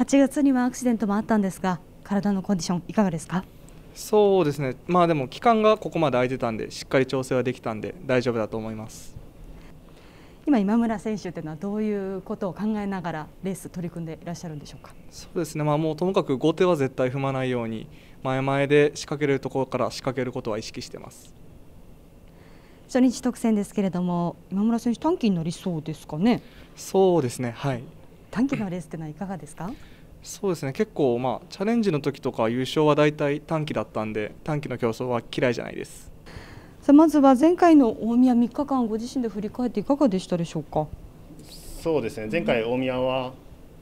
8月にはアクシデントもあったんですが体のコンディションいかがですか？そうですね。まあでも期間がここまで空いてたんでしっかり調整はできたんで大丈夫だと思います。今今村選手というのはどういうことを考えながらレース取り組んでいらっしゃるんでしょうか？そうですね。まあもうともかく後手は絶対踏まないように前々で仕掛けるところから仕掛けることは意識してます。初日特選ですけれども今村選手短期になりそうですかね？そうですね。はい短期のレースってのはいかがですか？そうですね。結構まあチャレンジの時とか優勝は大体短期だったんで短期の競争は嫌いじゃないです。さあまずは前回の大宮3日間ご自身で振り返っていかがでしたでしょうか？そうですね。前回大宮は、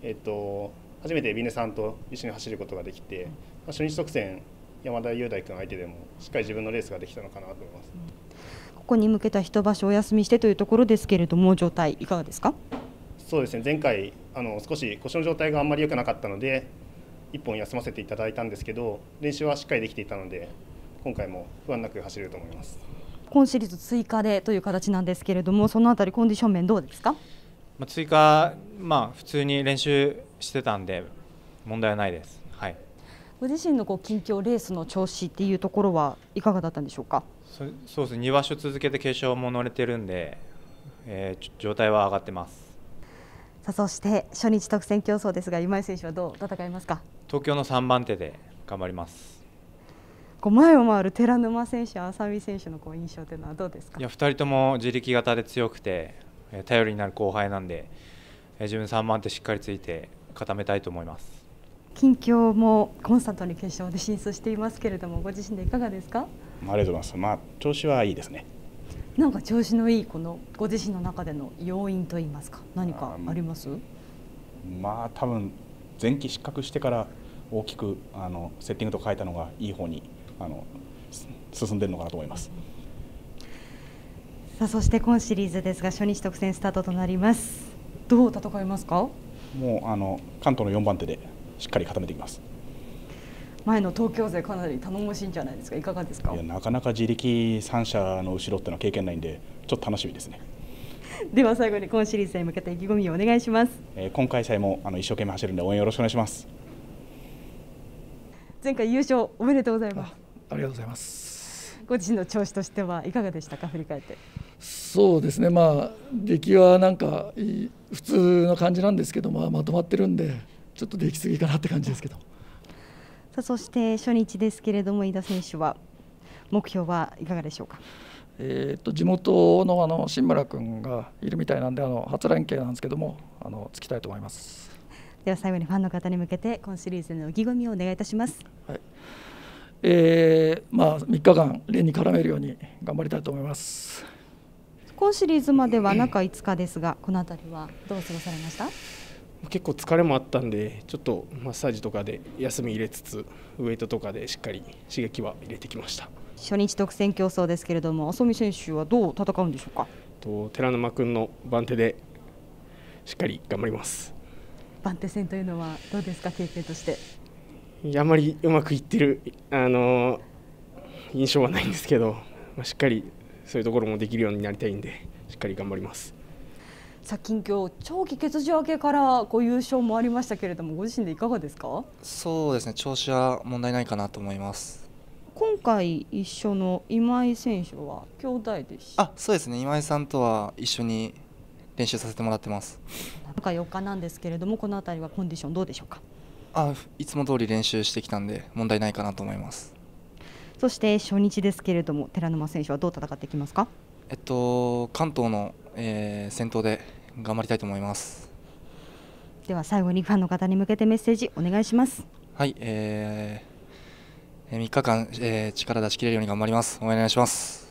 えっと、初めてビネさんと一緒に走ることができて、初日特選山田雄大君相手でもしっかり自分のレースができたのかなと思います、ここに向けた一場所お休みしてというところですけれども状態いかがですか？そうですね。前回あの少し腰の状態があんまり良くなかったので1本休ませていただいたんですけど練習はしっかりできていたので今回も不安なく走れると思います。今シリーズ追加でという形なんですけれどもそのあたりコンディション面どうですか、まあ、追加、まあ、普通に練習してたんで問題はないです、はい、ご自身のこう近況レースの調子っていうところはいかがだったんでしょうか？そそうですね。2場所続けて決勝も乗れてるんで、えー、状態は上がってますさあそして初日特選競争ですが今井選手はどう戦いますか？東京の3番手で頑張ります。こう前を回る寺沼選手、浅見選手のこう印象というのはどうですか？いや2人とも自力型で強くて頼りになる後輩なんで自分3番手しっかりついて固めたいと思います。近況もコンスタントに決勝で進出していますけれどもご自身でいかがですか？ありがとうございます、まあ、調子はいいですねなんか調子のいいこのご自身の中での要因といいますか何かあります？まあ多分前期失格してから大きくあのセッティングと変えたのがいい方にあの進んでるのかなと思います。さあそして今シリーズですが初日特選スタートとなります。どう戦いますか？もうあの関東の4番手でしっかり固めていきます。前の東京勢かなり頼もしいんじゃないですか？いかがですか？いやなかなか自力3者の後ろっていうのは経験ないんでちょっと楽しみですね。では最後に今シリーズに向けて意気込みをお願いします。えー、今回祭もあの一生懸命走るんで応援よろしくお願いします。前回優勝おめでとうございます。ありがとうございますご自身の調子としてはいかがでしたか？振り返ってそうですねまあ出来はなんか普通の感じなんですけど、まあ、まとまってるんでちょっと出来すぎかなって感じですけどさあそして初日ですけれども飯田選手は目標はいかがでしょうか？えーと、地元のあの新村君がいるみたいなんであの初連携なんですけどもあのつきたいと思います。では最後にファンの方に向けて今シリーズの意気込みをお願いいたします。はい。えーまあ、3日間、連に絡めるように頑張りたいと思います。今シリーズまでは中5日ですが、この辺りはどう過ごされました？結構疲れもあったんで、ちょっとマッサージとかで休み入れつつ、ウエイトとかでしっかり刺激は入れてきました初日特選競争ですけれども、浅見選手はどう戦うんでしょうか？と寺沼君の番手でしっかり頑張ります番手戦というのはどうですか、経験として。あまりうまくいってる、あの印象はないんですけど、まあ、しっかりそういうところもできるようになりたいんでしっかり頑張ります。さあ近況長期欠場明けからこう優勝もありましたけれどもご自身でいかがですか？そうですね調子は問題ないかなと思います。今回一緒の今井選手は兄弟でしあそうですね。今井さんとは一緒に練習させてもらってます。中4日なんですけれどもこの辺りはコンディションどうでしょうか？あいつも通り練習してきたんで問題ないかなと思います。そして初日ですけれども寺沼選手はどう戦っていきますか？えっと関東の、えー、先頭で頑張りたいと思います。では最後にファンの方に向けてメッセージお願いします。はい、えー、3日間、えー、力出し切れるように頑張ります。お願いします